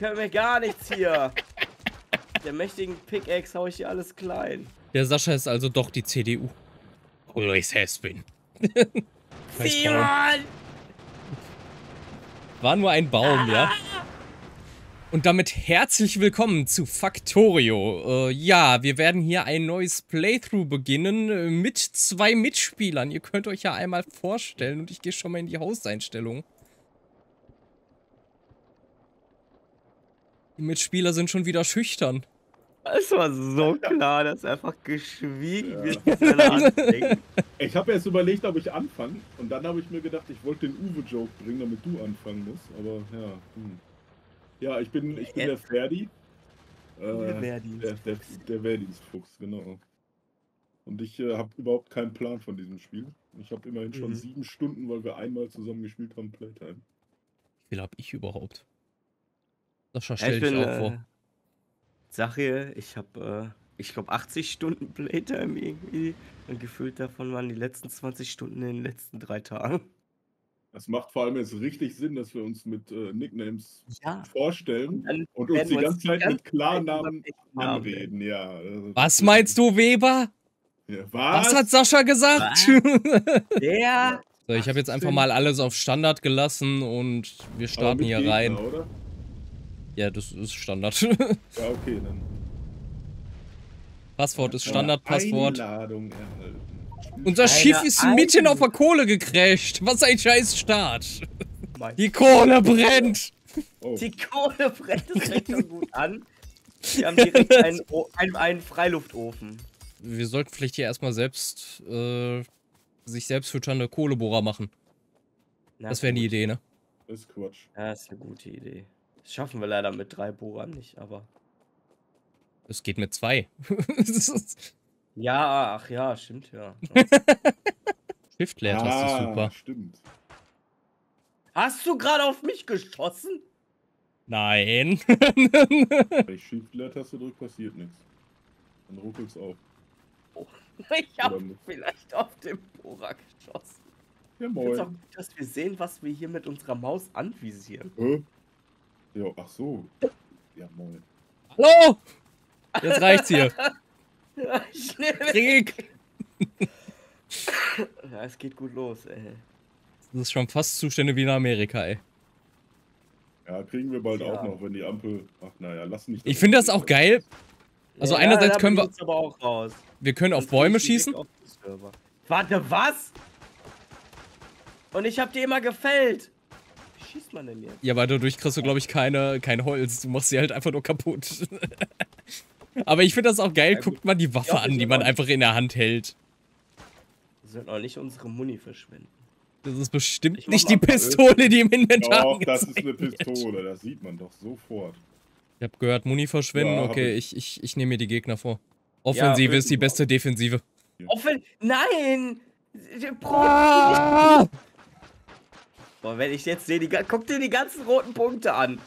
können mir gar nichts hier. Der mächtigen Pickaxe hau ich hier alles klein. Der Sascha ist also doch die CDU. Always has been. Simon! War nur ein Baum, ja? Und damit herzlich willkommen zu Factorio. Äh, ja, wir werden hier ein neues Playthrough beginnen äh, mit zwei Mitspielern. Ihr könnt euch ja einmal vorstellen und ich gehe schon mal in die Hauseinstellung. Die Mitspieler sind schon wieder schüchtern. Es war so klar, dass einfach geschwiegen Ja. wird. fängt. Ich habe erst überlegt, ob ich anfange. Und dann habe ich mir gedacht, ich wollte den Uwe-Joke bringen, damit du anfangen musst. Aber ja. Hm. Ja, ich bin, ich bin der Ferdi. Äh, Der Wehrdienst. Der, der, der Wehrdienstfuchs, genau. Und ich äh, habe überhaupt keinen Plan von diesem Spiel. Ich habe immerhin schon Mhm. sieben Stunden, weil wir einmal zusammen gespielt haben, Playtime. Wie viel hab ich überhaupt? Sascha, stell ich dich bin, auch vor. äh, Sache, ich habe, äh, ich glaube, 80 Stunden Playtime irgendwie. Und gefühlt davon waren die letzten 20 Stunden in den letzten drei Tagen. Das macht vor allem jetzt richtig Sinn, dass wir uns mit äh, Nicknames Ja. vorstellen Dann und uns die ganze Zeit ganze mit Klarnamen anreden. Ja. Was meinst du, Weber? Ja, was? Was hat Sascha gesagt? Der. so, ich habe jetzt einfach mal alles auf Standard gelassen und wir starten hier Gegner, rein. Oder? Ja, das ist Standard. Ja, okay, dann. Passwort ist Eine Standardpasswort. Einladung erhalten. Unser Eine Schiff ist mitten auf der Kohle gecrasht. Was ein scheiß Start. Mein- Die Kohle brennt. Oh, Die Kohle brennt, das fängt schon gut an. Wir haben direkt einen, einen, einen Freiluftofen. Wir sollten vielleicht hier erstmal selbst äh, sich selbst fütternde Kohlebohrer machen. Na Das wäre die gut. Idee, ne? das ist Quatsch. Ja, ist eine gute Idee. Das schaffen wir leider mit drei Bohrern nicht, aber. Es geht mit zwei. Ja, ach ja, stimmt ja. Shift leer, das ist super. Stimmt. Hast du gerade auf mich geschossen? Nein. Wenn ich Shift-Leertaste drücke, passiert nichts. Dann ruckelt's auf. Ich hab vielleicht auf den Bohrer geschossen. Ja, Ich find's auch moin. gut, dass wir sehen, was wir hier mit unserer Maus anvisieren. Hä? Ja, ach so. Ja, moin. Hallo! Jetzt reicht's hier. Krieg. Ja, es geht gut los, ey. Das ist schon fast Zustände wie in Amerika, ey. Ja, kriegen wir bald Ja. auch noch, wenn die Ampel. Ach, naja, lass nicht. Ich finde das auch geil. Also Ja, einerseits können wir- aber auch raus. Wir können auf Sonst Bäume schießen. auf. Warte, was? Und ich hab die immer gefällt. Schießt man denn jetzt? Ja, aber dadurch kriegst du, glaube ich, keine, kein Holz. Du machst sie halt einfach nur kaputt. aber ich finde das auch geil. Ja. Guckt mal die Waffe Ja, an, die man einfach in der Hand hält. Wir sollten auch nicht unsere Muni verschwenden. Das ist bestimmt Ich nicht die Pistole, die im Inventar Doch, das ist eine angezeigt wird. Pistole, das sieht man doch sofort. Ich hab gehört, Muni verschwenden. Ja, okay, ich, ich, ich nehme mir die Gegner vor. Ja, Offensive ist die beste Defensive. Offen. Nein! Pro Ah! Boah, wenn ich jetzt sehe, die, guck dir die ganzen roten Punkte an.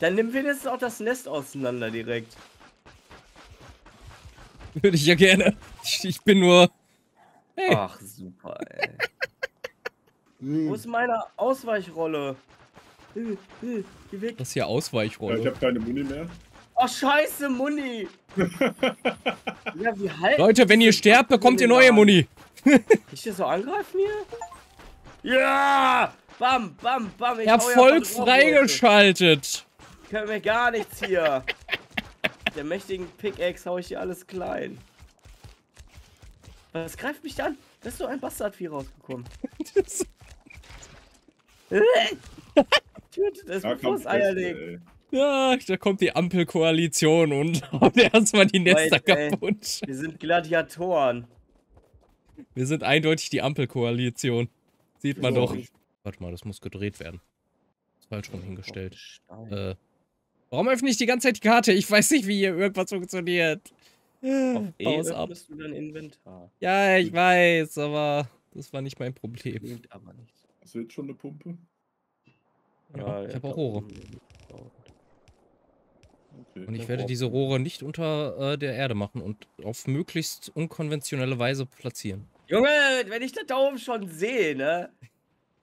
Dann nimm wenigstens auch das Nest auseinander direkt. Würde ich ja gerne. Ich, ich bin nur. Hey. Ach, super, ey. Wo ist meine Ausweichrolle? Äh, äh, Geh weg. Das hier Ja, ich Ausweichrolle. habe keine Muni mehr. Oh, scheiße, Muni. ja, wie halt. Leute, wenn ihr sterbt, bekommt ihr neue Muni. Ich dir so angreifen hier? Ja! Bam, bam, bam. Ich ja Erfolg drauf, freigeschaltet. Können mir gar nichts hier. Der mächtigen Pickaxe hau ich hier alles klein. Was greift mich an? Da ist so ein Bastardvieh rausgekommen. Tötet es, Da bevor es Eier legt. Ja, da kommt die Ampelkoalition und haut erstmal die Nester ey. kaputt. Wir sind Gladiatoren. Wir sind eindeutig die Ampelkoalition. Sieht man So. doch. Warte mal, das muss gedreht werden. Ist falsch rum hingestellt. Äh. Warum öffne ich die ganze Zeit die Karte? Ich weiß nicht, wie hier irgendwas funktioniert. Auf E Baus ab. du dein Inventar. Ja, ich weiß, aber das war nicht mein Problem. Bringt aber nichts. Hast du jetzt schon eine Pumpe? Ja, ich ja, habe auch Rohre. Okay. Und ich Ja, werde diese. Rohre nicht unter äh, der Erde machen und auf möglichst unkonventionelle Weise platzieren. Junge, wenn ich das da oben schon sehe, ne?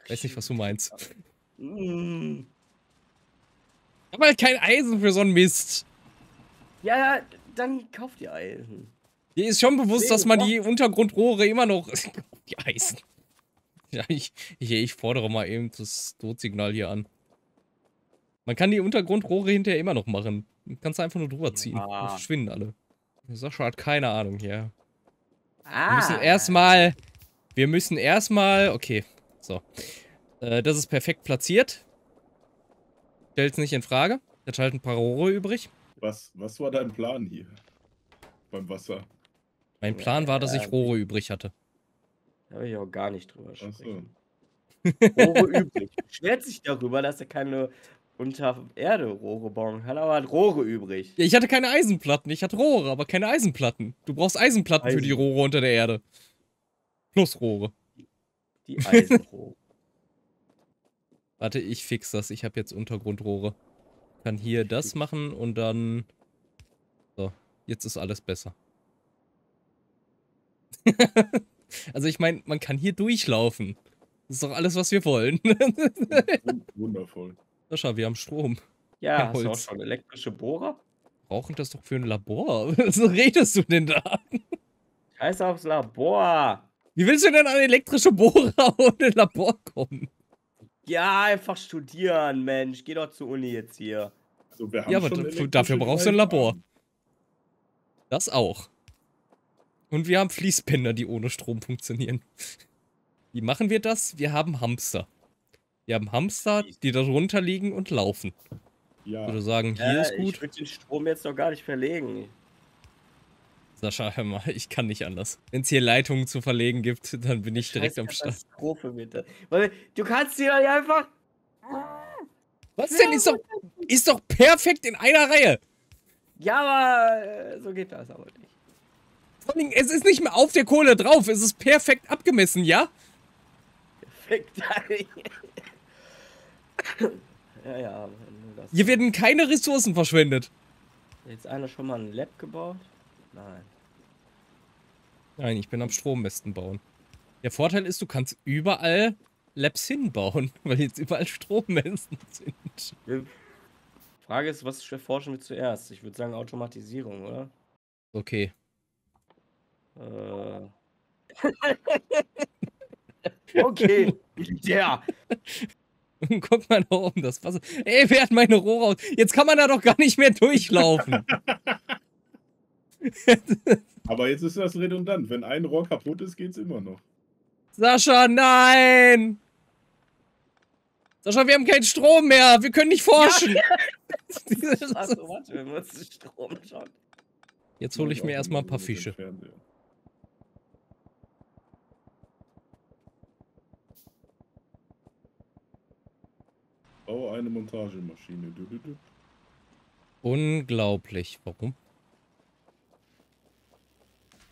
Weiß nicht, was du meinst. Mm. hab halt kein Eisen für so einen Mist. Ja, dann kauft ihr Eisen. Dir ist schon bewusst, dass man die Untergrundrohre immer noch. die Eisen. Ja, ich, ich, ich fordere mal eben das Totsignal hier an. Man kann die Untergrundrohre hinterher immer noch machen. Kannst du einfach nur drüber ziehen. Ja. Dann verschwinden alle. Sascha hat keine Ahnung hier. Ah. Wir müssen erstmal. Wir müssen erstmal. Okay, so. Äh, das ist perfekt platziert. Stellt's nicht in Frage. Jetzt halt ein paar Rohre übrig. Was, was war dein Plan hier? Beim Wasser. Mein Plan war, dass ich Rohre übrig hatte. Da will ich auch gar nicht drüber Ach so. sprechen. Rohre übrig. Beschwert sich darüber, dass er keine unter Erde Rohre bauen kann, aber hat Rohre übrig. Ja, ich hatte keine Eisenplatten. Ich hatte Rohre, aber keine Eisenplatten. Du brauchst Eisenplatten für die Eisen. Rohre unter der Erde. Plus Rohre. Die Eisenrohre. Warte, ich fix das. Ich habe jetzt Untergrundrohre. Kann hier das machen und dann. So, jetzt ist alles besser. also ich meine, man kann hier durchlaufen. Das ist doch alles, was wir wollen. Wundervoll. Sascha, wir haben Strom. Ja, Kein hast du auch Holz. schon elektrische Bohrer? Brauchen das doch für ein Labor. Was redest du denn da? Scheiß aufs Labor. Wie willst du denn an elektrische Bohrer ohne Labor kommen? Ja, einfach studieren, Mensch. Geh doch zur Uni jetzt hier. Also wir haben Ja, aber schon dafür- brauchst du ein Labor. Das auch. Und wir haben Fließbänder, die ohne Strom funktionieren. Wie machen wir das? Wir haben Hamster. Wir haben Hamster, die da drunter liegen und laufen. Ich Ja, würde sagen, hier Äh, ist Ich gut. würde den Strom jetzt noch gar nicht verlegen. Sascha, hör mal, ich kann nicht anders. Wenn es hier Leitungen zu verlegen gibt, dann bin ich direkt am Start. Bitte. Weil du kannst nicht einfach. Was denn? Ist doch, ist doch perfekt in einer Reihe. Ja, aber äh, so geht das aber nicht. Vor allem, es ist nicht mehr auf der Kohle drauf. Es ist perfekt abgemessen, ja? Dich. ja, ja. Hier werden keine Ressourcen verschwendet. Jetzt einer schon mal ein Lab gebaut? Nein. Nein, ich bin am Strommästen bauen. Der Vorteil ist, du kannst überall Labs hinbauen, weil jetzt überall Strommästen sind. Frage ist, was erforschen wir zuerst? Ich würde sagen Automatisierung, oder? Okay. Äh. okay, Militär. Guck mal da oben, das Wasser. Ey, wer hat meine Rohre aus? Jetzt kann man da doch gar nicht mehr durchlaufen. aber jetzt ist das redundant. Wenn ein Rohr kaputt ist, geht's immer noch. Sascha, nein! Sascha, wir haben keinen Strom mehr. Wir können nicht forschen. Achso, warte, wir müssen Strom schauen. Jetzt hole ich mir erstmal ein paar Fische. Fernseher. Baue eine Montagemaschine. Du, du, du. Unglaublich. Warum?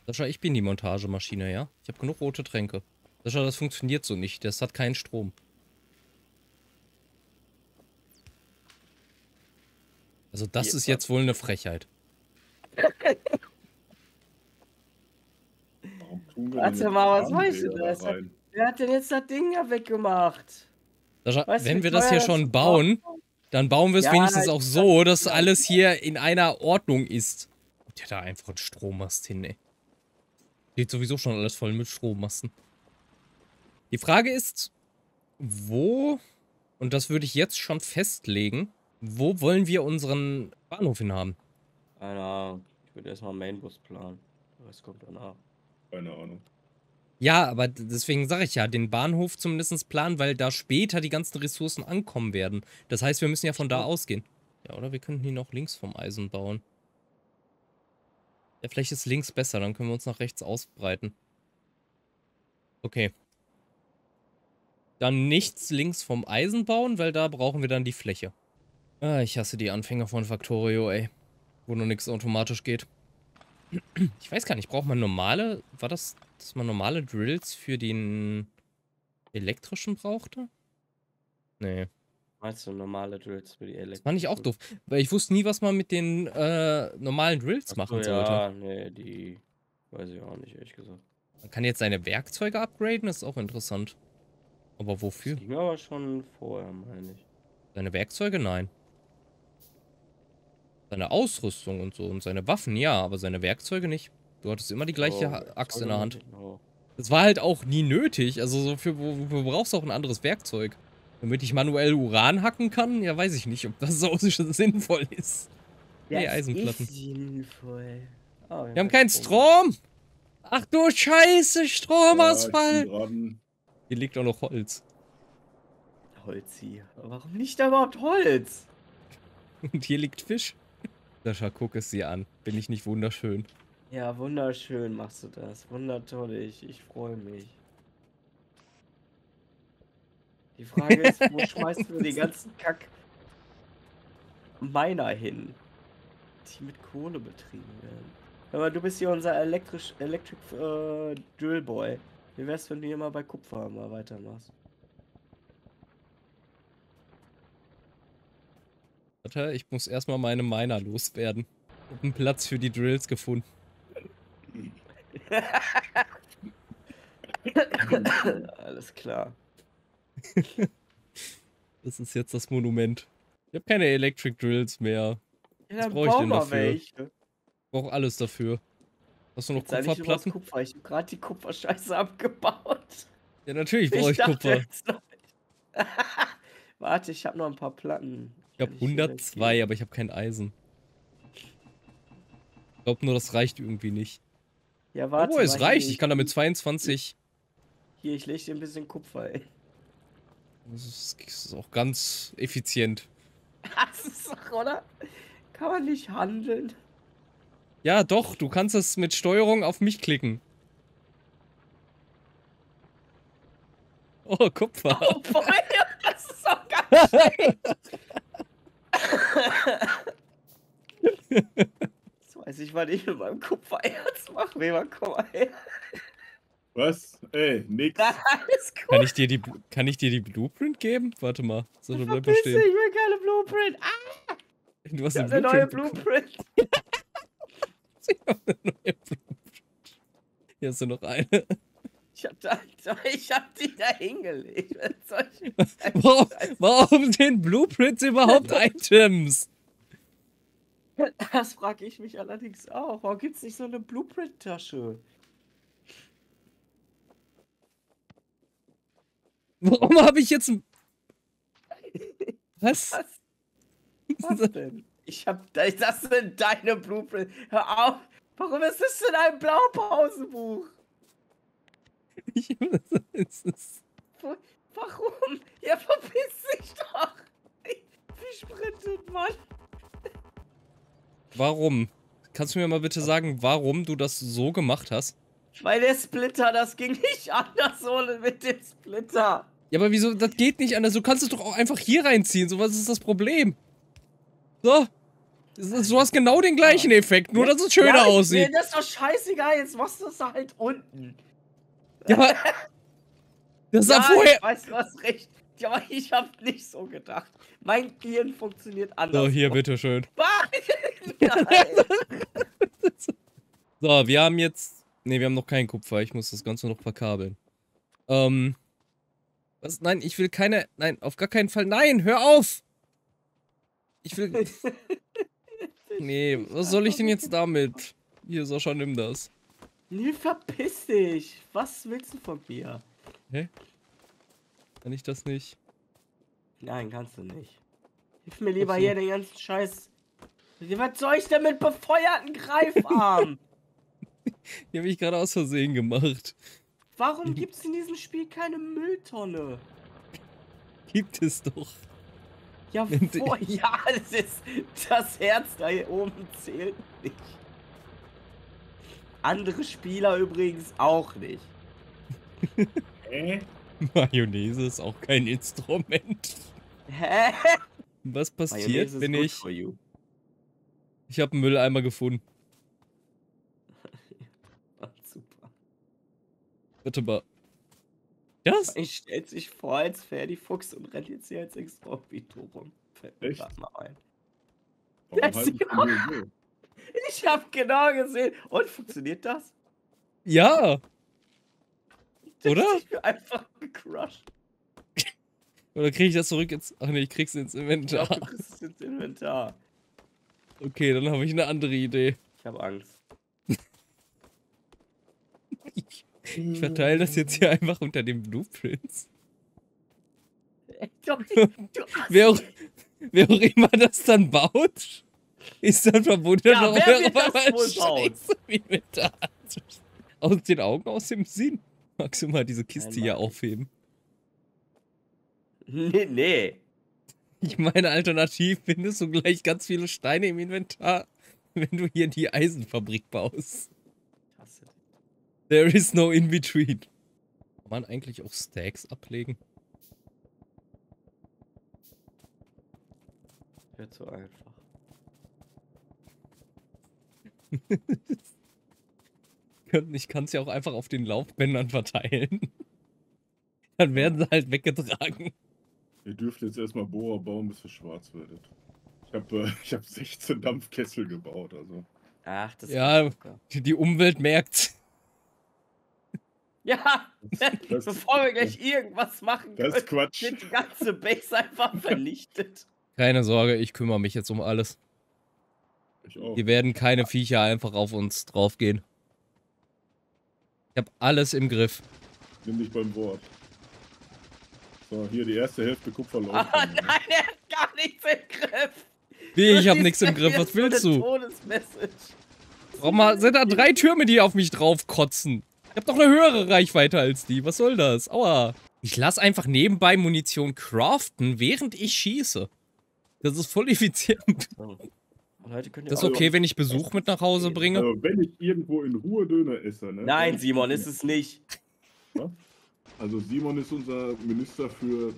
Sascha, ich bin die Montagemaschine, ja? Ich habe genug rote Tränke. Sascha, das funktioniert so nicht. Das hat keinen Strom. Also das Wie- ist jetzt wohl eine Frechheit. Warum tun wir Warte jetzt mal, was weißt du das? Wer hat denn jetzt das Ding da weggemacht? Sascha, Weißt wenn wir das hier schon bauen, dann bauen wir es Ja, wenigstens auch so, dass alles hier in einer Ordnung ist. Und ja da einfach einen Strommast hin, ey. Steht sowieso schon alles voll mit Strommasten. Die Frage ist, wo, und das würde ich jetzt schon festlegen, wo wollen wir unseren Bahnhof hin haben? Keine Ahnung. Ich würde erstmal Mainbus planen. Was kommt danach? Keine Ahnung. Ja, aber deswegen sage ich ja, den Bahnhof zumindest planen, weil da später die ganzen Ressourcen ankommen werden. Das heißt, wir müssen ja von da ausgehen. Ja, oder wir könnten hier noch links vom Eisen bauen. Ja, vielleicht ist links besser, dann können wir uns nach rechts ausbreiten. Okay. Dann nichts links vom Eisen bauen, weil da brauchen wir dann die Fläche. Ah, ich hasse die Anfänger von Factorio, ey. Wo nur nichts automatisch geht. Ich weiß gar nicht, braucht man normale, war das, dass man normale Drills für den elektrischen brauchte? Nee, Meinst du normale Drills für die Elektro? das fand ich auch doof, weil ich wusste nie, was man mit den äh, normalen Drills Ach machen so, sollte. Ja, nee, die weiß ich auch nicht, ehrlich gesagt. Man kann jetzt seine Werkzeuge upgraden, das ist auch interessant. Aber wofür? Das ging aber schon vorher, meine ich. Seine Werkzeuge? Nein. Seine Ausrüstung und so und seine Waffen, ja, aber seine Werkzeuge nicht. Du hattest immer die gleiche Oh, Axt in der Hand. Genau. Das war halt auch nie nötig. Also so für, wo, wofür brauchst du auch ein anderes Werkzeug? Damit ich manuell Uran hacken kann? Ja, weiß ich nicht, ob das so sinnvoll ist. Nee, Das Eisenplatten. ist sinnvoll. Oh, Wir haben keinen Strom! Ach du Scheiße, Stromausfall! Ja, Hier liegt auch noch Holz. Holz hier. Warum nicht da überhaupt Holz? Und hier liegt Fisch. Sascha, guck es dir an. Bin ich nicht wunderschön? Ja, wunderschön machst du das. Wundertoll, ich, ich freue mich. Die Frage ist, wo schmeißt du den ganzen Kack Miner hin? Die mit Kohle betrieben werden. Aber du bist hier unser elektrisch, Electric äh, Drillboy. Wie wär's, wenn du hier mal bei Kupfer mal weitermachst? Warte, ich muss erstmal meine Miner loswerden. Ich hab einen Platz für die Drills gefunden. Alles klar. Das ist jetzt das Monument. Ich habe keine Electric Drills mehr. Ja, dann brauch ich denn dafür? welche. Brauch alles dafür. Hast du noch Jetzt Kupferplatten? Kupfer. Ich hab gerade die Kupferscheiße abgebaut. Ja, natürlich brauche ich, dachte Kupfer. Warte, ich habe noch ein paar Platten. Ich habe Kann dir 102, weggeben. aber ich habe kein Eisen. Ich glaube nur, das reicht irgendwie nicht. Ja, warte. oh, es reicht. Ich kann damit 22. Hier, ich leg dir ein bisschen Kupfer, ey. Das ist, das ist auch ganz effizient. Das ist doch, oder? Kann man nicht handeln? Ja, doch, du kannst es mit Steuerung auf mich klicken. Oh, Kupfer. Oh boy, das ist doch ganz schlecht. Weiß ich, was ich mit meinem Kupfererz mache. Weber, komm mal her. Was? Ey, nix. Alles gut. Kann ich dir die, kann ich dir die Blueprint geben? Warte mal. So, du bleib mal Verpiss dich, stehen. ich will keine Blueprint. Ah, Du hast ich eine hab eine neue Blueprint. Blueprint. Ich hab eine neue Blueprint. Hier hast du noch eine. Ich hab, da, ich hab die da hingelegt. Soll ich- Warum, warum sind Blueprints überhaupt Items? Das frage ich mich allerdings auch. Warum gibt's nicht so eine Blueprint-Tasche? Warum habe ich jetzt ein... Was? Was? Was denn? Ich hab. Das sind deine Blueprint. Hör auf! Warum ist das in einem Blaupausenbuch? Ich, das? Wo- Warum? Ja, verpiss dich doch! Wie sprintet man? Warum? Kannst du mir mal bitte sagen, warum du das so gemacht hast? Weil der Splitter, das ging nicht anders ohne mit dem Splitter. Ja, aber wieso? Das geht nicht anders. Du kannst es doch auch einfach hier reinziehen. So, was ist das Problem? So. Du hast genau den gleichen Effekt, nur dass es schöner ja, aussieht. Nee, das ist doch scheißegal, jetzt machst du es halt unten. Ja, aber. Das sah ja, vorher. ich weiß, du hast recht. Ja, ich hab nicht so gedacht. Mein Gehirn funktioniert anders. So, hier, bitteschön. So, wir haben jetzt. Ne, wir haben noch kein Kupfer. Ich muss das Ganze noch verkabeln. Ähm. Was? Nein, ich will keine. Nein, auf gar keinen Fall. Nein, hör auf! Ich will. Nee, was soll ich denn jetzt damit? Hier, Sascha, nimm das. Nee, verpiss dich. Was willst du von mir? Hä? Kann ich das nicht? Nein, kannst du nicht. Hilf mir lieber hier den ganzen Scheiß. Was soll ich denn mit befeuerten Greifarmen? Die habe ich gerade aus Versehen gemacht. Warum gibt's in diesem Spiel keine Mülltonne? Gibt es doch. Ja, wo? Ja, das ist das Herz da hier oben zählt nicht. Andere Spieler übrigens auch nicht. Hä? Mayonnaise ist auch kein Instrument. Hä? Was passiert, wenn ich. Ich habe einen Mülleimer gefunden. Ah, Super. Warte mal. Das? Ich stellt sich vor als Ferdi Fuchs und rennt jetzt hier als Extraubito rum. Fällt mir Echt? grad mal ein. Das? Ich hab genau gesehen. Und funktioniert das? Ja. Oder? Einfach gecrushed. Oder kriege ich das zurück ins. Ach nee, ich krieg's ins Inventar. glaub, du kriegst es ins Inventar. Okay, dann habe ich eine andere Idee. Ich habe Angst. Ich, ich verteile das jetzt hier einfach unter den Blueprints. Wer auch, wer auch immer das dann baut, ist dann verbunden. Ja, wer wird das wohl da. Aus den Augen, aus dem Sinn. Magst du mal diese Kiste hier aufheben? Nee, nee. Ich meine, alternativ findest du gleich ganz viele Steine im Inventar, wenn du hier die Eisenfabrik baust. Dich. There is no in between. Kann man eigentlich auch Stacks ablegen? Wird zu einfach. Ich kann es ja auch einfach auf den Laufbändern verteilen. Dann werden sie halt weggetragen. Ihr dürft jetzt erstmal Bohrer bauen, bis ihr schwarz werdet. Ich habe äh, ich hab 16 Dampfkessel gebaut, also. Ach, das Ja. Die, die Umwelt merkt. Ja, Das, bevor wir gleich irgendwas machen das ist können, Quatsch. wird die ganze Base einfach vernichtet. Keine Sorge, ich kümmere mich jetzt um alles. Ich auch. Hier werden keine Viecher einfach auf uns draufgehen. Ich habe alles im Griff. Nimm dich beim Wort. So, hier die erste Hälfte Kupferlauf. Ah, nein, er hat gar nichts im Griff. Wie, ich habe Das nichts im Griff. Was willst du? Todesmessage. Warum sind da drei Türme, die auf mich draufkotzen? Ich hab doch eine höhere Reichweite als die. Was soll das? Aua. Ich lass einfach nebenbei Munition craften, während ich schieße. Das ist voll effizient. So. Und heute könnt ihr Das ist okay, wenn ich Besuch mit nach Hause bringe. Also, wenn ich irgendwo in Ruhe Döner esse, ne? Nein, Simon, ist es nicht. Also Simon ist unser Minister für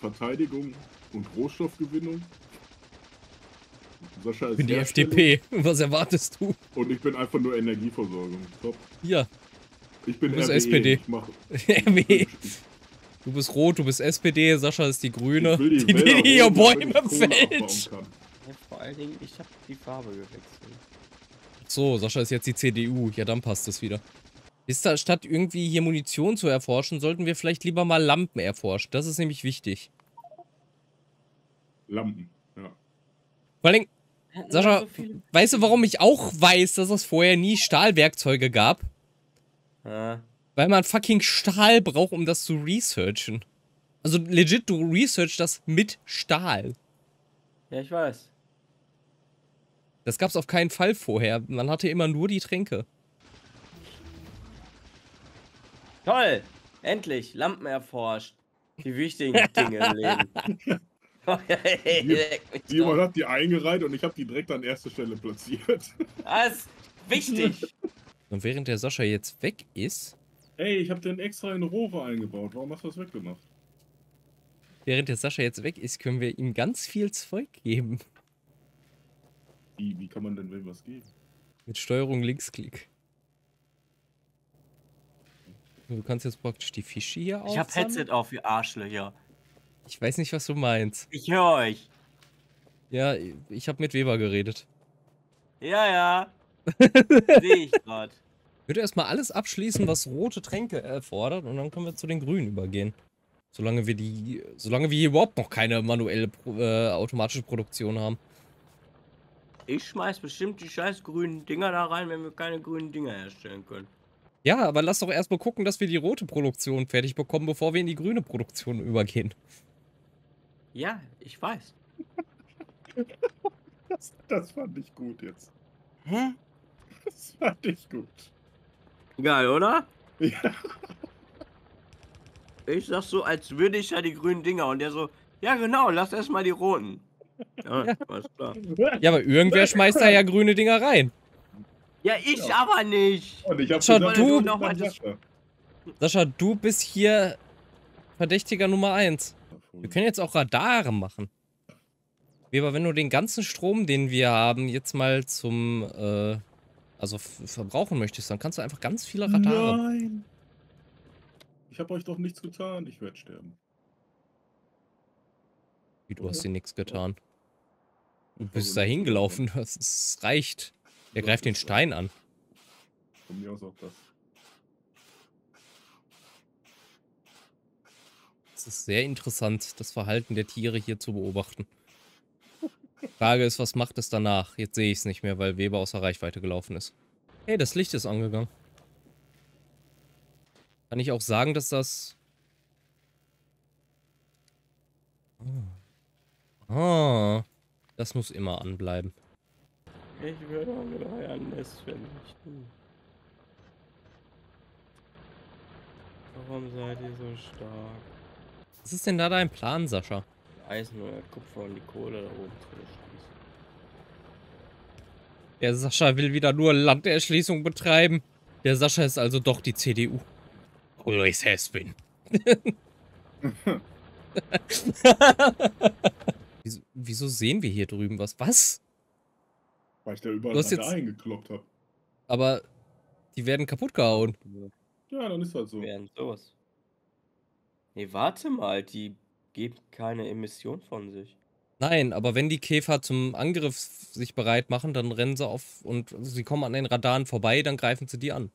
Verteidigung und Rohstoffgewinnung. Sascha Ich ist bin die FDP. Was erwartest du? Und ich bin einfach nur Energieversorgung. Top. Hier, Ich bin Du bist RWE. SPD. Ich mach, RWE. Du bist rot, du bist SPD, Sascha ist die Grüne. Die, die, Wälder die hier Bäume fällt. Vor allen Dingen, ich habe die Farbe gewechselt. So, Sascha ist jetzt die CDU. Ja, dann passt es wieder. Ist da, statt irgendwie hier Munition zu erforschen, sollten wir vielleicht lieber mal Lampen erforschen. Das ist nämlich wichtig. Lampen. Ja. Vor allem, Sascha, so weißt du, warum ich auch weiß, dass es vorher nie Stahlwerkzeuge gab? Ah, Weil man fucking Stahl braucht, um das zu researchen. Also legit, du research das mit Stahl. ja, ich weiß. Das gab's auf keinen Fall vorher. Man hatte immer nur die Tränke. Toll! Endlich! Lampen erforscht. Die wichtigen Dinge im Leben. Oh, hey, doch. hat die eingereiht und ich habe die direkt an erste Stelle platziert. Das ist wichtig. Und während der Sascha jetzt weg ist, Ey, ich habe den extra in Rohre eingebaut. Warum hast du das weggemacht? während der Sascha jetzt weg ist, können wir ihm ganz viel Zeug geben. Wie, wie kann man denn wem was geben? Mit Steuerung Linksklick. Du kannst jetzt praktisch die Fische hier Ich hab. Headset auf, ihr Arschlöcher. Ich weiß nicht, was du meinst. Ich höre euch. Ja, ich habe mit Weber geredet. Ja, ja. Sehe ich grad. Ich würde erstmal alles abschließen, was rote Tränke erfordert und dann können wir zu den grünen übergehen. Solange wir die, solange wir hier überhaupt noch keine manuelle, äh, automatische Produktion haben. Ich schmeiß bestimmt die scheiß grünen Dinger da rein, wenn wir keine grünen Dinger herstellen können. Ja, aber lass doch erstmal gucken, dass wir die rote Produktion fertig bekommen, bevor wir in die grüne Produktion übergehen. Ja, ich weiß. Das, das fand ich gut jetzt. Hä? Das fand ich gut. Geil, oder? Ja. Ich sag so, als würde ich ja die grünen Dinger und der so, ja genau, lass erstmal die roten. Ja, alles klar. Ja, aber irgendwer schmeißt da ja grüne Dinger rein. Ja, ich Ja. aber nicht. Und ich hab Schau, gedacht, du- das- Sascha. Sascha, du bist hier Verdächtiger Nummer 1. Wir können jetzt auch Radare machen. Weber, wenn du den ganzen Strom, den wir haben, jetzt mal zum, äh, also verbrauchen möchtest, dann kannst du einfach ganz viele Radare. Nein. Ich habe euch doch nichts getan. Ich werde sterben. Wie, Du hast dir nichts getan. Du bist da hingelaufen, das ist, reicht. Der greift den Stein an. Von mir aus auch das. Es ist sehr interessant, das Verhalten der Tiere hier zu beobachten. Frage ist, was macht es danach? Jetzt sehe ich es nicht mehr, weil Weber außer Reichweite gelaufen ist. Hey, das Licht ist angegangen. Kann ich auch sagen, dass das... Ah. ah. Das muss immer anbleiben. Ich würde euer Nest vernichten. Warum seid ihr so stark? Was ist denn da dein Plan, Sascha? Eisen oder Kupfer und die Kohle da oben drin schließen. Der Sascha will wieder nur Landerschließung betreiben. Der Sascha ist also doch die CDU. Always has been. Wieso, wieso, sehen wir hier drüben was? Was? Weil ich da überall jetzt... eingekloppt habe. Aber die werden kaputt gehauen. Ja, dann ist halt so. Werden sowas. Nee, warte mal, die geben keine Emission von sich. Nein, aber wenn die Käfer zum Angriff sich bereit machen, dann rennen sie auf und sie kommen an den Radaren vorbei, dann greifen sie die an.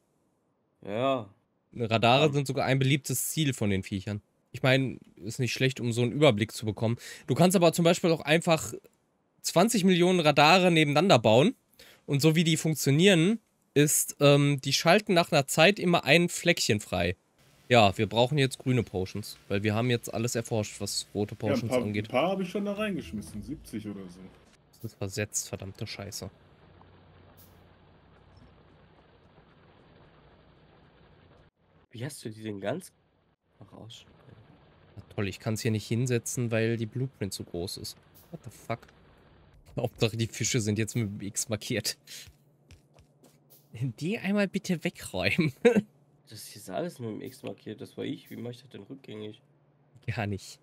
Ja. Radare ja. sind sogar ein beliebtes Ziel von den Viechern. Ich meine, ist nicht schlecht, um so einen Überblick zu bekommen. Du kannst aber zum Beispiel auch einfach 20 Millionen Radare nebeneinander bauen. Und so wie die funktionieren, ist, ähm, die schalten nach einer Zeit immer ein Fleckchen frei. Ja, wir brauchen jetzt grüne Potions, weil wir haben jetzt alles erforscht, was rote Potions ja, ein paar, angeht. Ein paar habe ich schon da reingeschmissen, 70 oder so. Das ist versetzt, verdammte Scheiße. Wie hast du die denn ganz raus? Na toll, ich kann es hier nicht hinsetzen, weil die Blueprint zu groß ist. What the fuck? Hauptsache die Fische sind jetzt mit dem X markiert. Die einmal bitte wegräumen. Das hier ist alles mit dem X markiert. Das war ich. Wie mache ich das denn rückgängig? Gar nicht.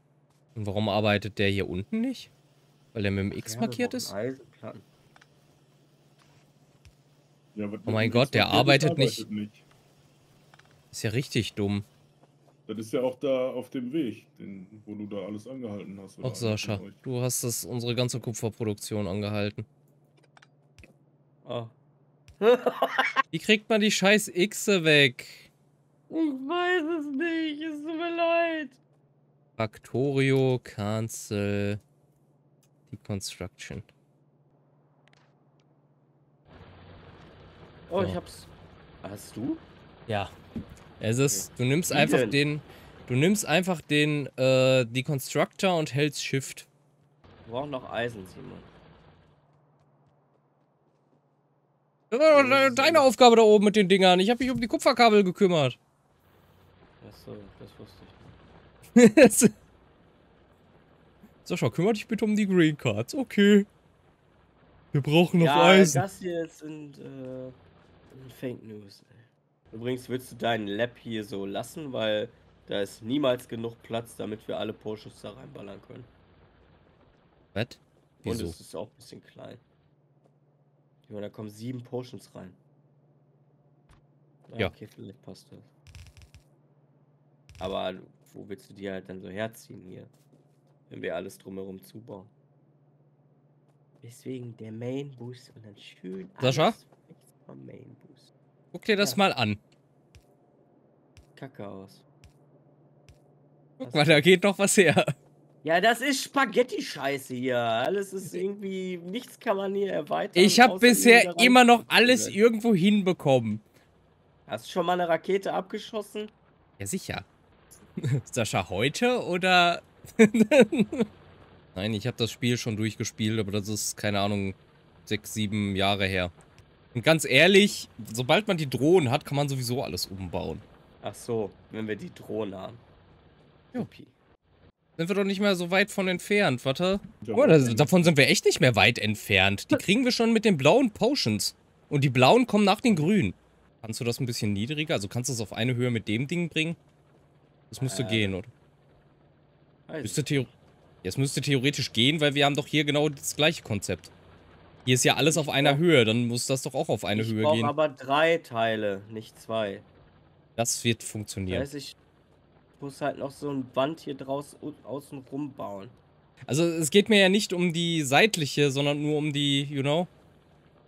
Und warum arbeitet der hier unten nicht? Weil er mit dem X ja, markiert ist? Eisenplatten. Ja, oh mein Gott, der arbeitet, arbeitet nicht. nicht. Ist ja richtig dumm. Das ist ja auch da auf dem Weg, den, wo du da alles angehalten hast. Ach Sascha, du hast das unsere ganze Kupferproduktion angehalten. Oh. Wie kriegt man die scheiß Xe weg? Ich weiß es nicht, es tut mir leid. Factorio, Cancel, Deconstruction. Oh, so. ich hab's. Hast du? Ja. Es ist, du nimmst einfach den, du nimmst einfach den äh, Deconstructor und hältst Shift. Wir brauchen noch Eisen, Simon. Das war doch deine Aufgabe da oben mit den Dingern. Ich habe mich um die Kupferkabel gekümmert. Achso, das wusste ich nicht. Sascha, kümmere dich bitte um die Green Cards. Okay. Wir brauchen noch ja, Eisen. das hier sind äh, Fake News. Übrigens willst du deinen Lab hier so lassen, weil da ist niemals genug Platz, damit wir alle Porsches da reinballern können. Was? Und es ist auch ein bisschen klein. Ich meine, da kommen sieben Potions rein. Ja. Okay, vielleicht passt das. Aber wo willst du die halt dann so herziehen hier? Wenn wir alles drumherum zubauen. Deswegen der Main Boost und dann schön Sascha? Main Boost. Guck dir das ja. mal an. Kacke aus. Guck was mal, da geht noch was her. Ja, das ist Spaghetti-Scheiße hier. Alles ist irgendwie, nichts kann man hier erweitern. Ich habe bisher immer noch alles irgendwo hinbekommen. Hast du schon mal eine Rakete abgeschossen? Ja, sicher. Sascha, heute oder? Nein, ich habe das Spiel schon durchgespielt, aber das ist, keine Ahnung, sechs, sieben Jahre her. Und ganz ehrlich, sobald man die Drohnen hat, kann man sowieso alles umbauen. Ach so, wenn wir die Drohnen haben. Juppie. Sind wir doch nicht mehr so weit von entfernt, warte. Oh, das, davon sind wir echt nicht mehr weit entfernt. Die kriegen wir schon mit den blauen Potions. Und die blauen kommen nach den grünen. Kannst du das ein bisschen niedriger? Also kannst du es auf eine Höhe mit dem Ding bringen? Das müsste äh, gehen, oder? Müsste ja, es müsste theoretisch gehen, weil wir haben doch hier genau das gleiche Konzept. Hier ist ja alles auf einer Höhe, dann muss das doch auch auf eine ich Höhe gehen. aber drei Teile, nicht zwei. Das wird funktionieren. Das heißt, ich muss halt noch so ein Band hier draus außen rum bauen. Also es geht mir ja nicht um die seitliche, sondern nur um die, you know.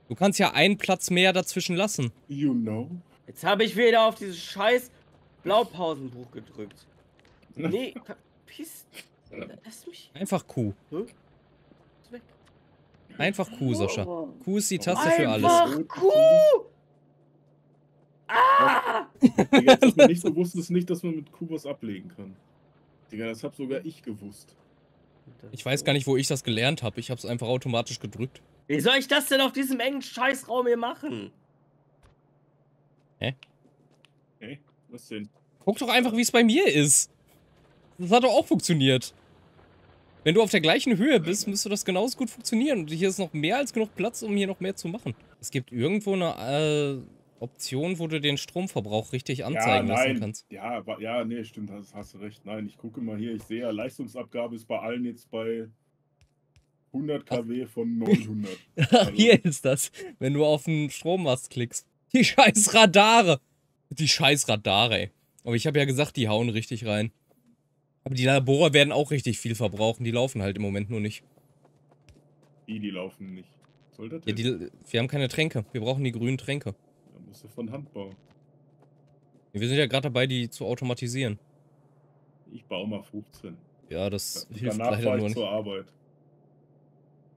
Du kannst ja einen Platz mehr dazwischen lassen. You know. Jetzt habe ich wieder auf dieses scheiß Blaupausenbuch gedrückt. Nee, verpiss. Lass mich. Einfach Kuh. Hä? Einfach Q, Sascha. Q ist die Taste für alles. Einfach Q! Ah! Digga, das ist mir nicht nicht, dass man mit Q was ablegen kann. Digga, das hab sogar ich gewusst. Ich weiß gar nicht, wo ich das gelernt habe. Ich habe es einfach automatisch gedrückt. Wie soll ich das denn auf diesem engen Scheißraum hier machen? Hä? Was denn? Guck doch einfach, wie es bei mir ist. Das hat doch auch funktioniert. Wenn du auf der gleichen Höhe bist, müsste das genauso gut funktionieren. Und hier ist noch mehr als genug Platz, um hier noch mehr zu machen. Es gibt irgendwo eine äh, Option, wo du den Stromverbrauch richtig anzeigen ja, lassen kannst. Ja, ja, nee, stimmt, hast, hast du recht. Nein, ich gucke mal hier, ich sehe ja, Leistungsabgabe ist bei allen jetzt bei 100 kW von 900. Also- Hier ist das, wenn du auf den Strommast klickst. Die scheiß Radare. Die scheiß Radare, ey. Aber ich habe ja gesagt, die hauen richtig rein. Aber die Labore werden auch richtig viel verbrauchen. Die laufen halt im Moment nur nicht. Die, die laufen nicht. Soll das Ja, die, wir haben keine Tränke. Wir brauchen die grünen Tränke. Da musst du von Hand bauen. Wir sind ja gerade dabei, die zu automatisieren. Ich baue mal 15. Ja, das Und hilft danach leider nur ich nicht. zur Arbeit.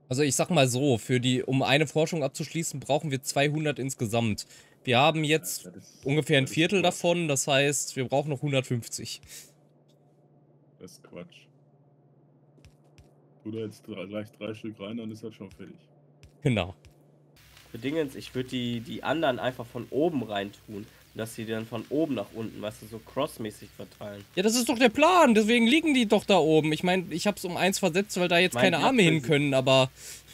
Also ich sag mal so, für die, um eine Forschung abzuschließen, brauchen wir 200 insgesamt. Wir haben jetzt Ja, ist- ungefähr ein Viertel davon, das heißt, wir brauchen noch 150. Das ist Quatsch. Tu da jetzt drei, gleich drei Stück rein, dann ist das schon fertig. Genau. Für Dingens, ich würde die, die anderen einfach von oben rein tun. Dass sie dann von oben nach unten, weißt du, so crossmäßig verteilen. Ja, das ist doch der Plan, deswegen liegen die doch da oben. Ich meine, ich hab's um eins versetzt, weil da jetzt Mein keine Arme hin können, aber,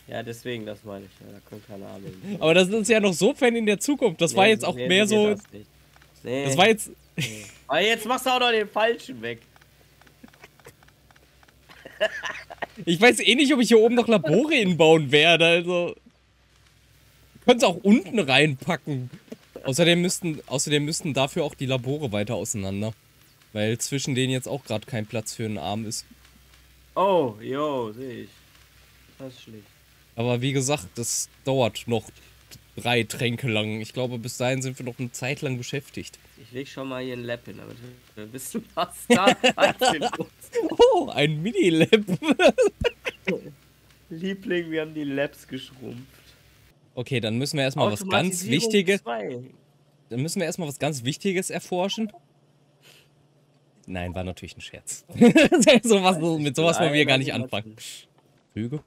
Ja, deswegen, das meine ich. Ja, da können keine Arme hin. aber das ist ja noch so fern in der Zukunft. Das war Nee, jetzt auch nee, mehr so Das, nicht. nee, das war jetzt, nee. Aber jetzt machst du auch noch den falschen weg. Ich weiß eh nicht, ob ich hier oben noch Labore hinbauen werde, also. Könnt's auch unten reinpacken. Außerdem müssten, außerdem müssten dafür auch die Labore weiter auseinander. Weil zwischen denen jetzt auch gerade kein Platz für einen Arm ist. Oh, jo, sehe ich. Das ist schlecht. Aber wie gesagt, das dauert noch drei Tränke lang. Ich glaube, bis dahin sind wir noch eine Zeit lang beschäftigt. Ich leg schon mal hier ein Lab hin, damit wir wissen, was da. Oh, ein Mini-Lab. Liebling, wir haben die Labs geschrumpft. Okay, dann müssen wir erstmal was ganz Wichtiges. Dann müssen wir erstmal was ganz Wichtiges erforschen. Nein, war natürlich ein Scherz. so was, mit sowas wollen wir gar nicht Nein, anfangen. Lüge?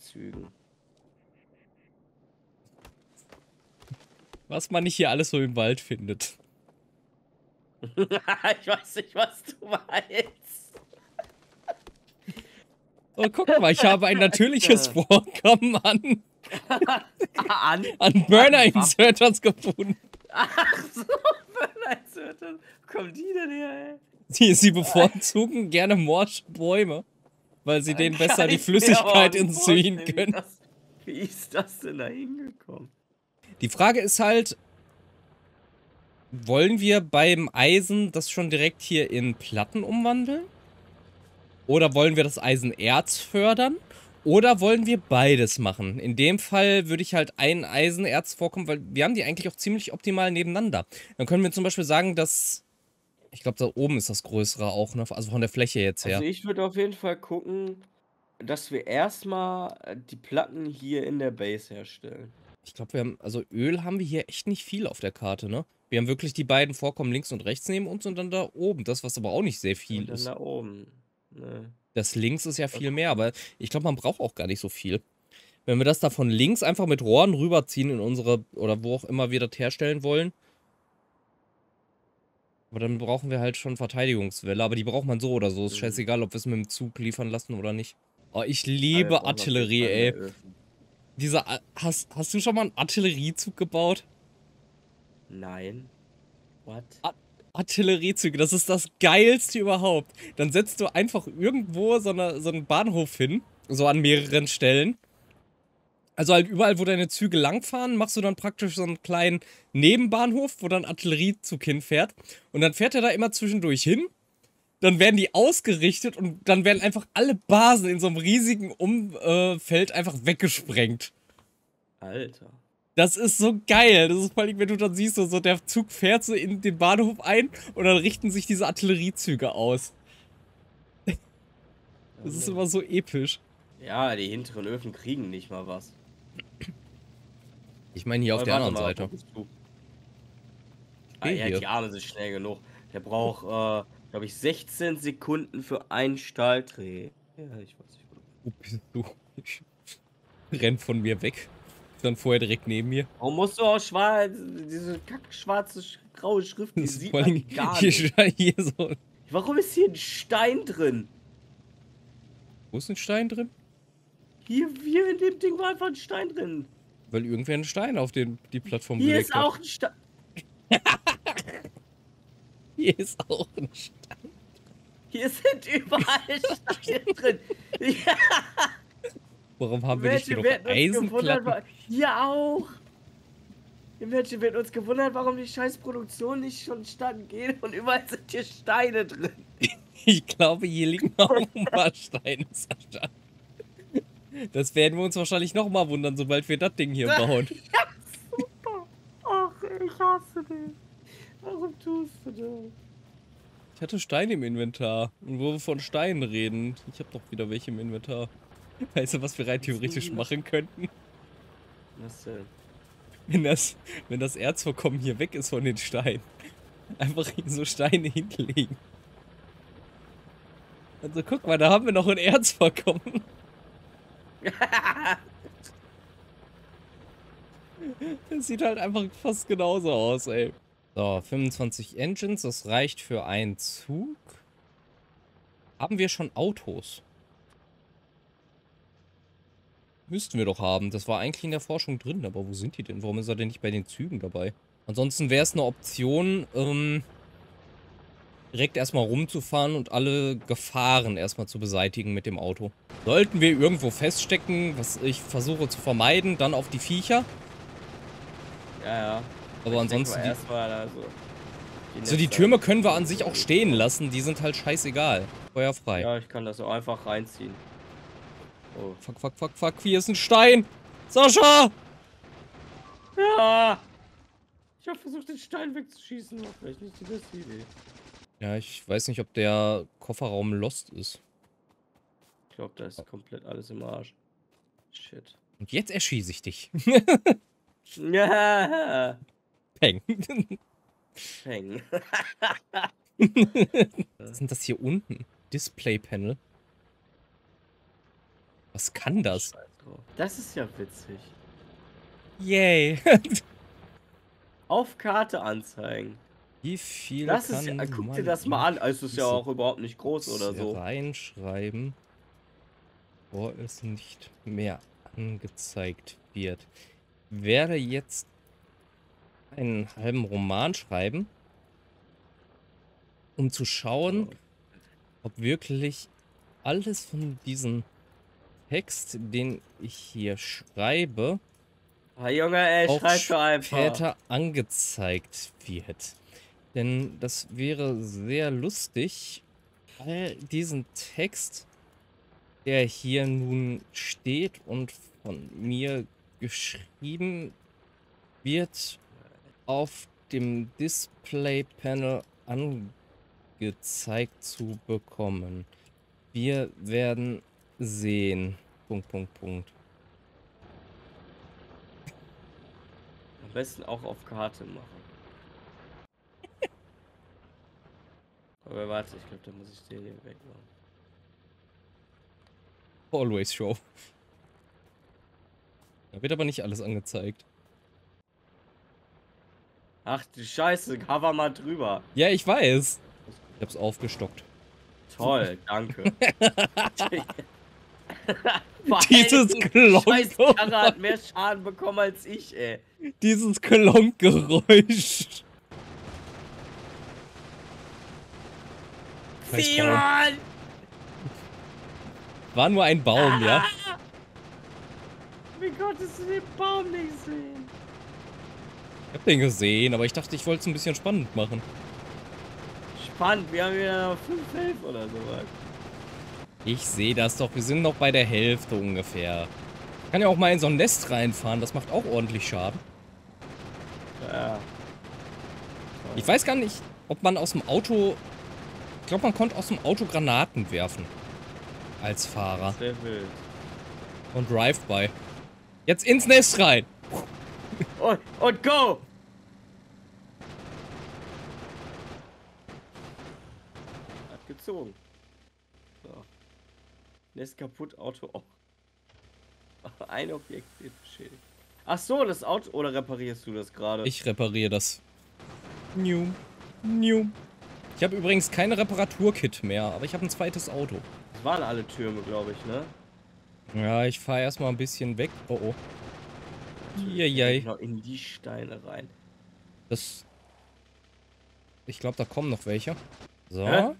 Zügen. Was man nicht hier alles so im Wald findet. ich weiß nicht, was du meinst. Oh, guck mal, ich habe ein natürliches Vorkommen an, An. an Burner-Inserters gefunden. Ach so, Burner Wo kommen die denn her, ey? Sie, sie bevorzugen gerne morsche Bäume, weil sie denen besser die Flüssigkeit entziehen können. Wie ist das denn da hingekommen? Die Frage ist halt, wollen wir beim Eisen das schon direkt hier in Platten umwandeln? Oder wollen wir das Eisenerz fördern? Oder wollen wir beides machen? In dem Fall würde ich halt ein Eisenerz vorkommen, weil wir haben die eigentlich auch ziemlich optimal nebeneinander. Dann können wir zum Beispiel sagen, dass. Ich glaube, da oben ist das größere auch, ne? Also von der Fläche jetzt her. Also ich würde auf jeden Fall gucken, dass wir erstmal die Platten hier in der Base herstellen. Ich glaube, wir haben, also Öl haben wir hier echt nicht viel auf der Karte, ne? Wir haben wirklich die beiden Vorkommen links und rechts neben uns und dann da oben. Das, was aber auch nicht sehr viel Und dann ist. da oben. Ne. Das links ist ja viel mehr, aber ich glaube, man braucht auch gar nicht so viel. Wenn wir das da von links einfach mit Rohren rüberziehen in unsere, oder wo auch immer wir das herstellen wollen. Aber dann brauchen wir halt schon Verteidigungswelle, aber die braucht man so oder so. Ist Mhm. scheißegal, ob wir es mit dem Zug liefern lassen oder nicht. Oh, ich wir liebe Artillerie, ey. Dieser, A- hast, hast du schon mal einen Artilleriezug gebaut? Nein. What? Artilleriezüge, das ist das geilste überhaupt. Dann setzt du einfach irgendwo so, eine, so einen Bahnhof hin, so an mehreren Stellen. Also halt überall, wo deine Züge langfahren, machst du dann praktisch so einen kleinen Nebenbahnhof, wo dann Artilleriezug hinfährt. Und dann fährt er da immer zwischendurch hin. Dann werden die ausgerichtet und dann werden einfach alle Basen in so einem riesigen Umfeld einfach weggesprengt. Alter. Das ist so geil. Das ist vor allem, wenn du dann siehst, so, der Zug fährt so in den Bahnhof ein und dann richten sich diese Artilleriezüge aus. Das ist immer so episch. Ja, die hinteren Öfen kriegen nicht mal was. Ich meine hier auf der anderen mal, Seite. Ah, ja, hier. die Arme sind schnell genug. Der braucht, äh, glaube ich, 16 Sekunden für einen Stahldreh. Ja, ich weiß nicht. wo bist du? Renn von mir weg. Dann vorher direkt neben mir. Warum musst du auch schwarz, diese kackschwarze, sch- graue Schrift, die ist sieht man gar hier, nicht. sta- hier so. Warum ist hier ein Stein drin? Wo ist ein Stein drin? Hier, hier in dem Ding war einfach ein Stein drin. Weil irgendwer einen Stein auf den, die Plattform Hier gelegt ist hat. auch ein Stein. Hier ist auch ein Stein. Hier sind überall Steine drin. Ja, Warum haben wir nicht genug werden uns gewundert, Eisenplatten? wa- Hier auch. Welche wird uns gewundert, warum die Scheißproduktion nicht schon stand geht und überall sind hier Steine drin. Ich glaube, hier liegen noch ein paar Steine. Sascha. Das werden wir uns wahrscheinlich nochmal wundern, sobald wir das Ding hier bauen. Ja, super. Ach, ich hasse dich. Warum tust du das? Ich hatte Steine im Inventar. Und wo wir von Steinen reden, ich habe doch wieder welche im Inventar. Weißt du, was wir rein theoretisch machen könnten? Was denn? Wenn das, wenn das Erzvorkommen hier weg ist von den Steinen. Einfach hier so Steine hinlegen. Also guck mal, da haben wir noch ein Erzvorkommen. Das sieht halt einfach fast genauso aus, ey. So, 25 Engines, das reicht für einen Zug. Haben wir schon Autos? Müssten wir doch haben. Das war eigentlich in der Forschung drin, aber wo sind die denn? Warum ist er denn nicht bei den Zügen dabei? Ansonsten wäre es eine Option, ähm, direkt erstmal rumzufahren und alle Gefahren erstmal zu beseitigen mit dem Auto. Sollten wir irgendwo feststecken, was ich versuche zu vermeiden, dann auf die Viecher. Ja, ja. Aber ansonsten, die, also. so die Türme können wir an sich auch stehen lassen. Die sind halt scheißegal. Feuerfrei. Ja, ich kann das auch einfach reinziehen. Oh. Fuck, fuck, fuck, fuck. Hier ist ein Stein. Sascha! Ja! Ich habe versucht, den Stein wegzuschießen. Vielleicht nicht die beste Idee. Ja, ich weiß nicht, ob der Kofferraum lost ist. Ich glaube, da ist komplett alles im Arsch. Shit. Und jetzt erschieße ich dich. Ja! Peng. Peng. Was sind das hier unten? Display-Panel. Was kann das? Das ist ja witzig. Yay. Auf Karte anzeigen. Wie viel Das kann ist ja, guck man dir das mal an. Es ist ja auch überhaupt nicht groß oder so. reinschreiben, bevor es nicht mehr angezeigt wird. Werde jetzt einen halben Roman schreiben, um zu schauen, ob wirklich alles von diesem Text, den ich hier schreibe, Ah, Junge, ey, auch später angezeigt wird. Denn das wäre sehr lustig, all diesen Text, der hier nun steht und von mir geschrieben wird, auf dem Display-Panel angezeigt zu bekommen. Wir werden sehen. Punkt, Punkt, Punkt. Am besten auch auf Karte machen. Aber warte, ich glaube, da muss ich den hier wegmachen. Always Show. Da wird aber nicht alles angezeigt. Ach du Scheiße, cover mal drüber. Ja, ich weiß. Ich hab's aufgestockt. Toll, danke. Dieses Klonk- Scheiß Karre hat mehr Schaden bekommen als ich, ey. Dieses Klonkgeräusch. Simon! War nur ein Baum, ja? Wie konntest du den Baum nicht sehen? Ich hab den gesehen, aber ich dachte, ich wollte es ein bisschen spannend machen. Spannend, wir haben wieder noch 5 11 oder sowas. Ich sehe das doch. Wir sind noch bei der Hälfte ungefähr. Ich kann ja auch mal in so ein Nest reinfahren. Das macht auch ordentlich Schaden. Ja. Ich weiß gar nicht, ob man aus dem Auto... Ich glaube, man konnte aus dem Auto Granaten werfen. Als Fahrer. Wäre wild. Und Drive-By. Jetzt ins Nest rein. Und, und go! Hat gezogen. So. Nest kaputt, Auto auch. Ein Objekt wird beschädigt. Ach so, das Auto. Oder reparierst du das gerade? Ich repariere das. New. New. Ich habe übrigens keine Reparaturkit mehr, aber ich habe ein zweites Auto. Das waren alle Türme, glaube ich, ne? Ja, ich fahre erstmal ein bisschen weg. Oh oh. Jajaj. Genau in die Steine rein. Das. Ich glaube, da kommen noch welche. So. Hä?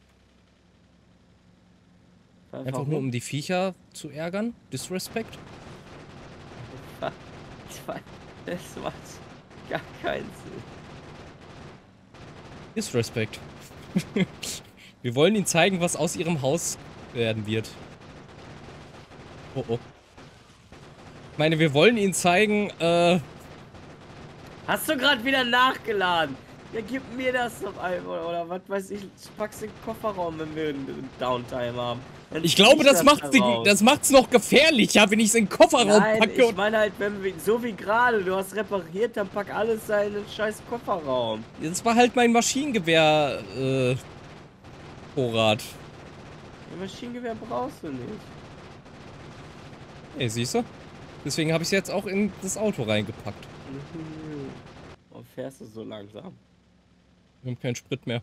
Einfach nur um die Viecher zu ärgern. Disrespect. Das macht gar keinen Sinn. Disrespect. Wir wollen ihnen zeigen, was aus ihrem Haus werden wird. Oh oh. Ich meine, wir wollen ihnen zeigen, äh... Hast du gerade wieder nachgeladen? Ja, gib mir das doch einmal, oder was weiß ich, ich pack's in den Kofferraum, wenn wir einen Downtime haben. Dann Ich glaube, das, da macht's, den, das macht's noch gefährlicher, wenn ich es in den Kofferraum Nein, packe. ich meine halt, wenn wir, so wie gerade, du hast repariert, dann pack alles in den scheiß Kofferraum. Das war halt mein Maschinengewehr, äh... Vorrat. Ein Maschinengewehr brauchst du nicht. Ey, siehst du? Deswegen habe ich es jetzt auch in das Auto reingepackt. Warum fährst du so langsam? Wir haben keinen Sprit mehr.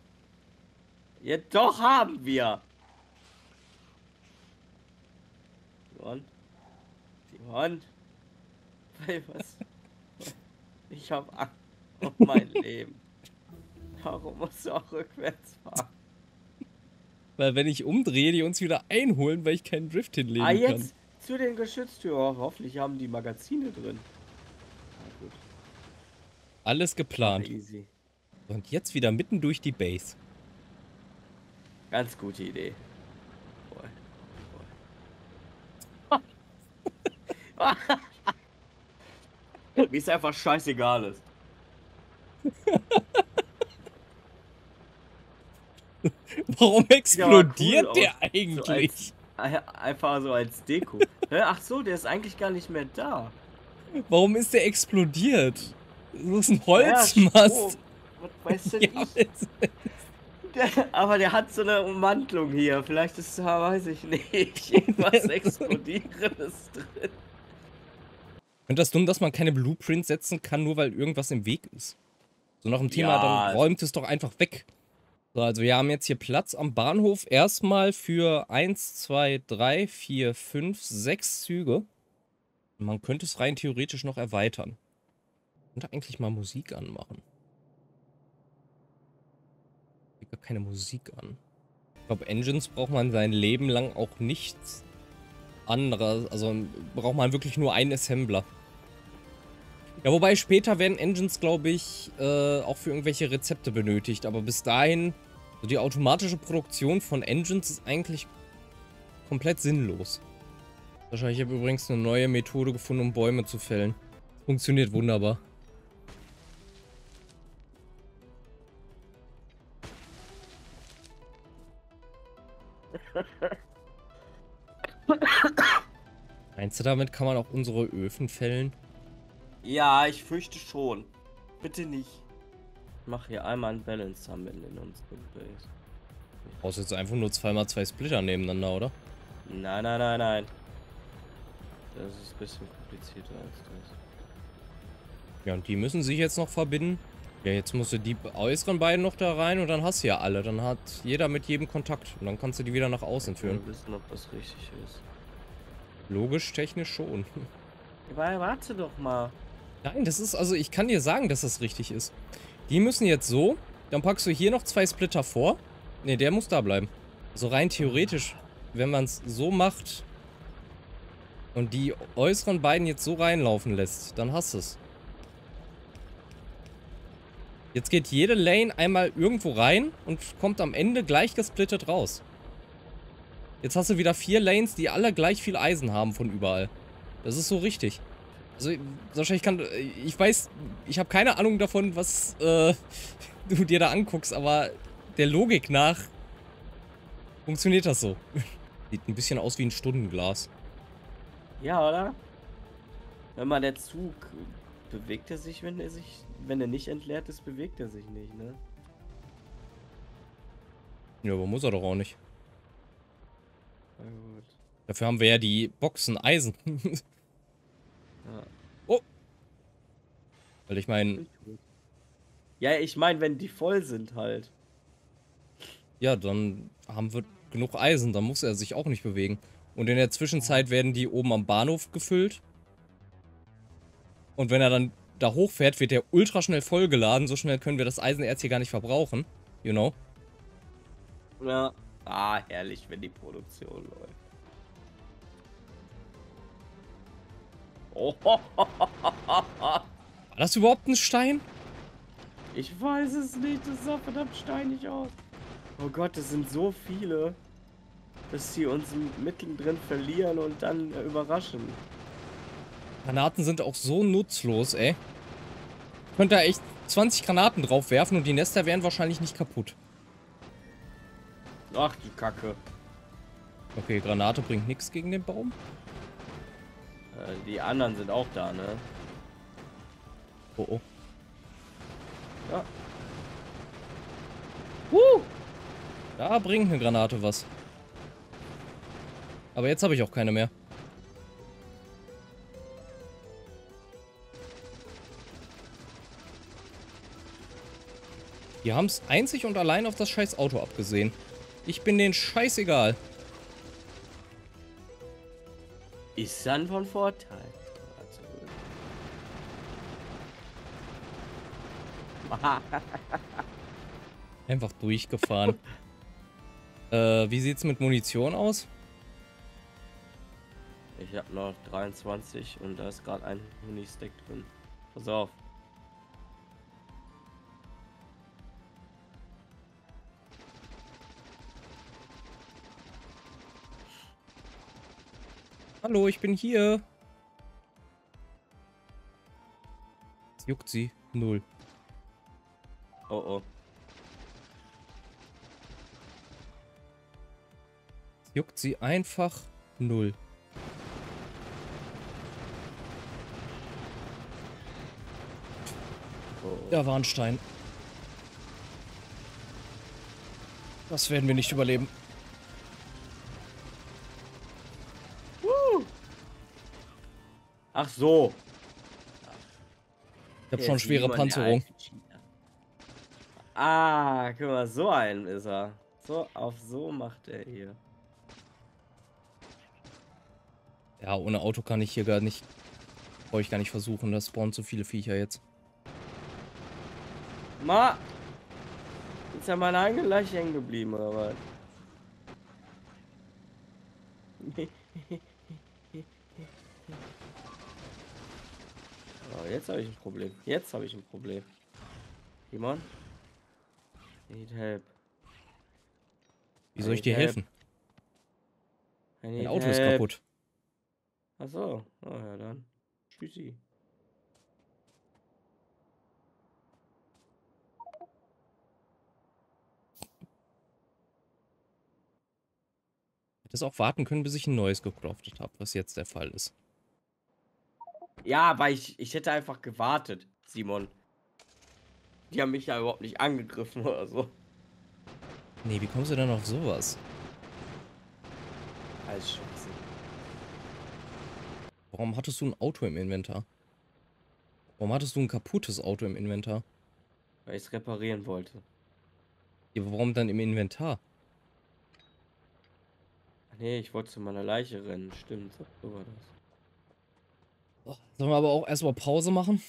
Ja, doch haben wir. Simon? Simon? Hey, was? Ich hab Angst um mein Leben. Warum musst du auch rückwärts fahren? Weil wenn ich umdrehe, die uns wieder einholen, weil ich keinen Drift hinlegen Ah, kann. Zu den Geschütztüren. Oh, hoffentlich haben die Magazine drin. Na gut, Alles geplant. easy. Und jetzt wieder mitten durch die Base. Ganz gute Idee. Boah. Boah. Wie es einfach scheißegal ist. Warum explodiert cool der eigentlich? Ein- Einfach so als Deko. Ach so, der ist eigentlich gar nicht mehr da. Warum ist der explodiert? Das ist ein Ja, Holzmast. Strom. Was weißt du Ja, es- Der, aber der hat so eine Ummantlung hier. Vielleicht ist da, weiß ich nicht, irgendwas Explodierendes drin. Und das dumm, dass man keine Blueprints setzen kann, nur weil irgendwas im Weg ist. So nach dem Thema, Ja. dann räumt es doch einfach weg. So, also wir haben jetzt hier Platz am Bahnhof erstmal für 1, 2, 3, 4, 5, 6 Züge. Man könnte es rein theoretisch noch erweitern. Könnte eigentlich mal Musik anmachen. Ich gar keine Musik an. Ich glaube, Engines braucht man sein Leben lang auch nichts anderes. Also braucht man wirklich nur einen Assembler. Ja, wobei später werden Engines, glaube ich, äh, auch für irgendwelche Rezepte benötigt. Aber bis dahin, so die automatische Produktion von Engines ist eigentlich komplett sinnlos. Wahrscheinlich habe ich übrigens eine neue Methode gefunden, um Bäume zu fällen. Funktioniert wunderbar. Meinst du, damit kann man auch unsere Öfen fällen? Ja, ich fürchte schon. Bitte nicht. Ich mach hier einmal ein Balance Summon in unserem Base. Du brauchst jetzt einfach nur zweimal zwei Splitter nebeneinander, oder? Nein, nein, nein, nein. Das ist ein bisschen komplizierter als das. Ja, und die müssen sich jetzt noch verbinden. Ja, jetzt musst du die äußeren beiden noch da rein und dann hast du ja alle. Dann hat jeder mit jedem Kontakt. Und dann kannst du die wieder nach außen führen. Wir wissen, ob das richtig ist. Logisch, technisch schon. Warte doch mal. Nein, das ist, also ich kann dir sagen, dass das richtig ist. Die müssen jetzt so, dann packst du hier noch zwei Splitter vor. Ne, der muss da bleiben. So rein theoretisch, wenn man es so macht und die äußeren beiden jetzt so reinlaufen lässt, dann hast du es. Jetzt geht jede Lane einmal irgendwo rein und kommt am Ende gleich gesplittet raus. Jetzt hast du wieder vier Lanes, die alle gleich viel Eisen haben von überall. Das ist so richtig. Also, Sascha, ich kann. Ich weiß, ich habe keine Ahnung davon, was äh, du dir da anguckst, aber der Logik nach funktioniert das so. Sieht ein bisschen aus wie ein Stundenglas. Ja, oder? Wenn mal der Zug bewegt er sich, wenn er sich, wenn er nicht entleert ist, bewegt er sich nicht, ne? Ja, aber muss er doch auch nicht. Na gut. Dafür haben wir ja die Boxen Eisen. Ja. oh. Weil ich meine, Ja, ich meine, wenn die voll sind halt. ja, dann haben wir genug Eisen, dann muss er sich auch nicht bewegen. Und in der Zwischenzeit werden die oben am Bahnhof gefüllt. Und wenn er dann da hochfährt, wird der ultra schnell vollgeladen. So schnell können wir das Eisenerz hier gar nicht verbrauchen. You know? Ja. Ah, herrlich, wenn die Produktion läuft. Oh, War das überhaupt ein Stein? ich weiß es nicht, das sah verdammt steinig aus. Oh Gott, das sind so viele, dass sie uns mittendrin verlieren und dann überraschen. Granaten sind auch so nutzlos, ey. Ich könnte da echt 20 Granaten drauf werfen und die Nester wären wahrscheinlich nicht kaputt. Ach, die Kacke. Okay, Granate bringt nichts gegen den Baum. Äh, die anderen sind auch da, ne? Oh oh. Ja. Uh! Da bringt eine Granate was. Aber jetzt habe ich auch keine mehr. Die haben es einzig und allein auf das scheiß Auto abgesehen. Ich bin denen scheißegal. Ist dann von Vorteil. Einfach durchgefahren. äh, wie sieht's mit Munition aus? Ich habe noch 23 und da ist gerade ein Huni-Stack drin. Pass auf. Hallo, ich bin hier. Es juckt sie. Null. Oh oh. Es juckt sie einfach null. oh, oh. Da war ein Stein. Das werden wir nicht überleben. Ach so. Ich habe schon schwere Panzerung. Ah, guck mal, so ein ist er. So, auf so macht er hier. Ja, ohne Auto kann ich hier gar nicht. Brauche ich gar nicht versuchen. Das spawnen zu viele Viecher jetzt. Ma! Ist ja mein eigener Leiche hängen geblieben, oder was? Oh, jetzt habe ich ein Problem. Jetzt habe ich ein Problem. I need help. Wie soll ich dir helfen? Mein Auto ist help. kaputt. Ach so. Oh ja, dann. Tschüssi. Hätte es auch warten können, bis ich ein neues gecraftet habe, was jetzt der Fall ist. Ja, aber ich, ich hätte einfach gewartet, Simon. Die haben mich ja überhaupt nicht angegriffen oder so. Nee, wie kommst du denn auf sowas? Alles Schwachsinn. Warum hattest du ein Auto im Inventar? Warum hattest du ein kaputtes Auto im Inventar? Weil ich es reparieren wollte. Ja, aber warum dann im Inventar? Nee, ich wollte zu meiner Leiche rennen. Stimmt, so war das. Oh, Sollen wir aber auch erstmal Pause machen?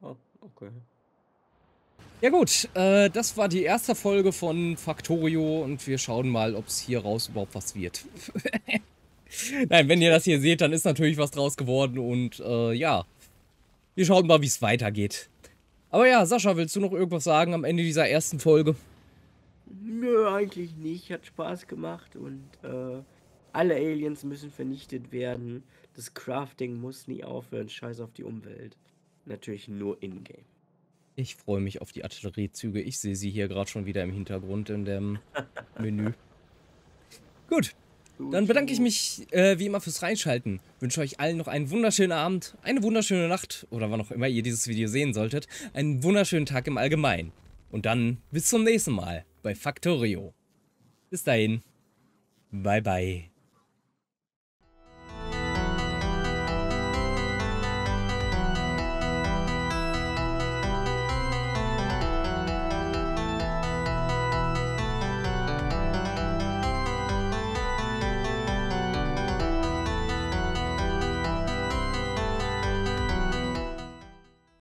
Oh, okay. Ja gut, äh, das war die erste Folge von Factorio und wir schauen mal, ob es hier raus überhaupt was wird. Nein, wenn ihr das hier seht, dann ist natürlich was draus geworden und äh, ja, wir schauen mal, wie es weitergeht. Aber ja, Sascha, willst du noch irgendwas sagen am Ende dieser ersten Folge? Nö, eigentlich nicht. Hat Spaß gemacht und äh, alle Aliens müssen vernichtet werden. Das Crafting muss nie aufhören. Scheiß auf die Umwelt. Natürlich nur in-game. Ich freue mich auf die Artilleriezüge. Ich sehe sie hier gerade schon wieder im Hintergrund in dem Menü. Gut, Dann bedanke ich mich äh, wie immer fürs Reinschalten. Wünsche euch allen noch einen wunderschönen Abend, eine wunderschöne Nacht oder wann auch immer ihr dieses Video sehen solltet. Einen wunderschönen Tag im Allgemeinen. Und dann bis zum nächsten Mal bei Factorio. Bis dahin. Bye bye.